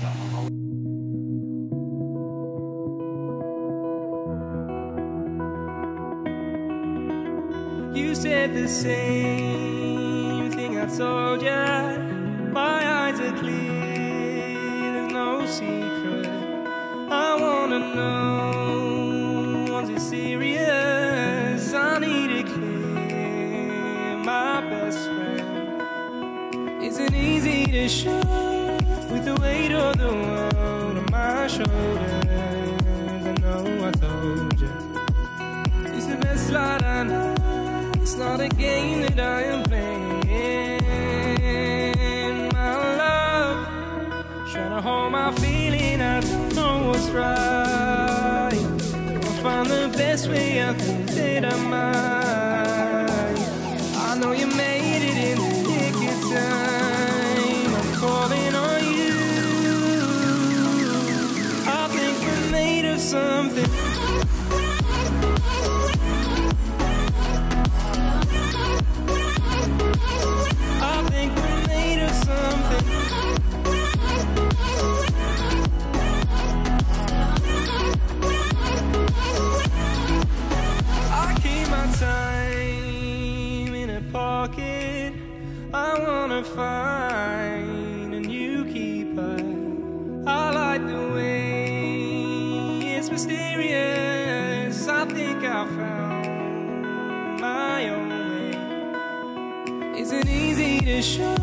You said the same thing I told you. My eyes are clear, there's no secret. I wanna know, was it serious? I need a clear, my best friend. Isn't easy to show with the weight of the world on my shoulders. I know I told you. It's the best light I know. It's not a game that I am playing. My love, trying to hold my feeling. I don't know what's right. I'll find the best way. I think that I might. I wanna find a new keeper. I like the way it's mysterious. I think I found my own way. Isn't easy to show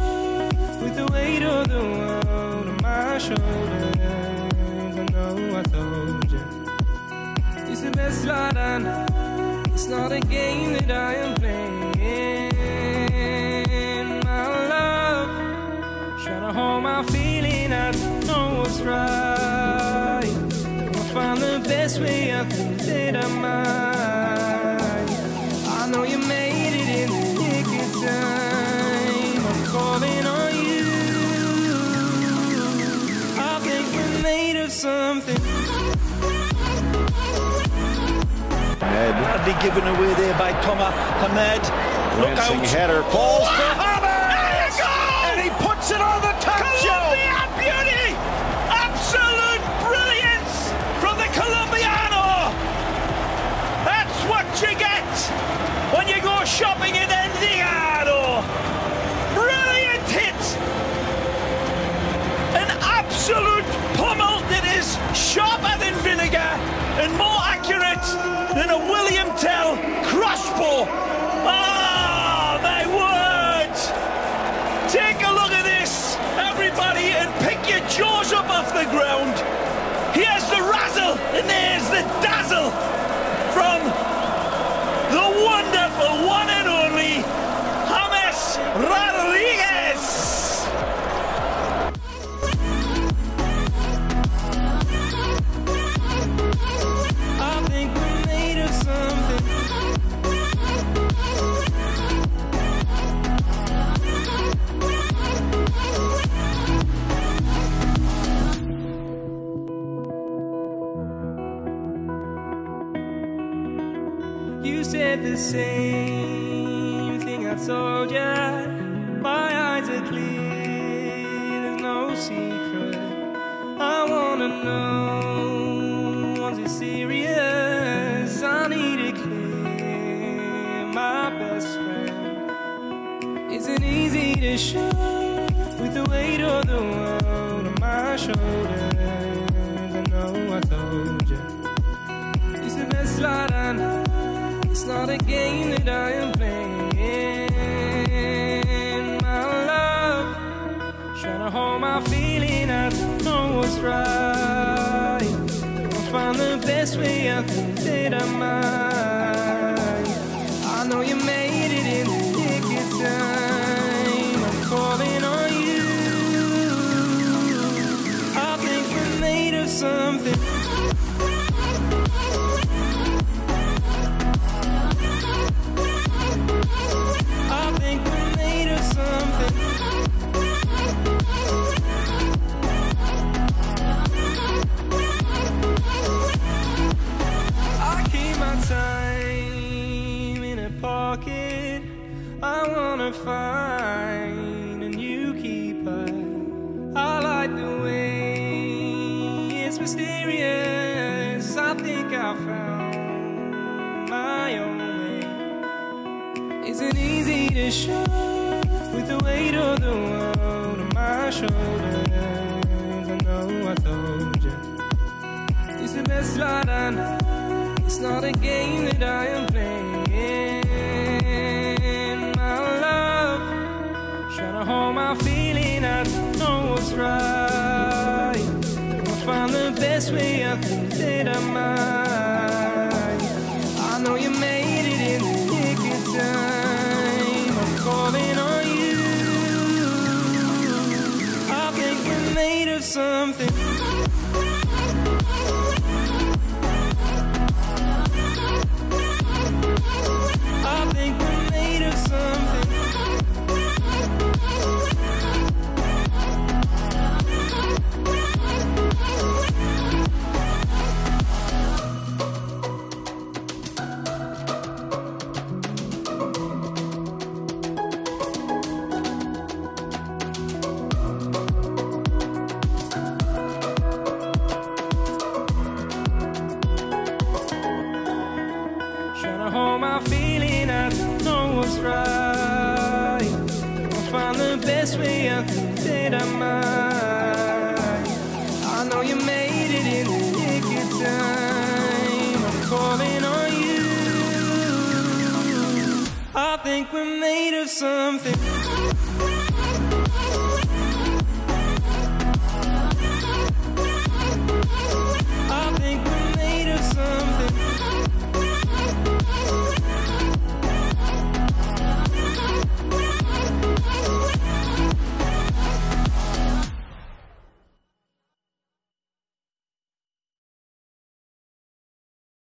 with the weight of the world on my shoulders. I know I told you. It's the best light I know. It's not a game that I am playing. Hold my feeling. I don't know what's right. I'll find the best way. I think that I might. I know you made it in the nick of time. I'm calling on you. I think we're made of something. Badly given away there by Thomas Hamed. Look out. header falls for ah! Than a William Tell crossbow! Ah, my word! Take a look at this, everybody, and pick your jaws up off the ground. Here's the same thing I told ya. My eyes are clear, there's no secret. I wanna know, was it serious? I need it clear, my best friend. Isn't easy to show with the weight of the world on my shoulders. I know I told you. It's the best light I know. It's not a game that I am playing. My love, trying to hold my feeling. I don't know what's right. I'll find the best way. I think that I might. Find a new keeper. I like the way it's mysterious. I think I found my own way. Isn't easy to show with the weight of the world on my shoulders. I know I told you it's the best life I know. It's not a game that I am playing. To hold my feeling. I don't know what's right. I'll find the best way. I think that I might. I know you made it in the nick of time. I'm calling on you. I think we're made of something. I think we're made of something. This way I can fit our mind. I know you made it in the nick of time. I'm calling on you. I think we're made of something. I think we're made of something